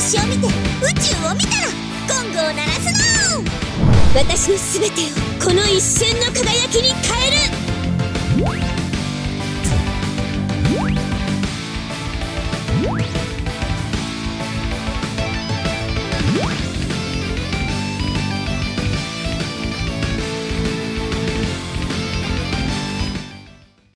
星を見て宇宙を見たらゴングを鳴らすの！私の全てをこの一瞬の輝き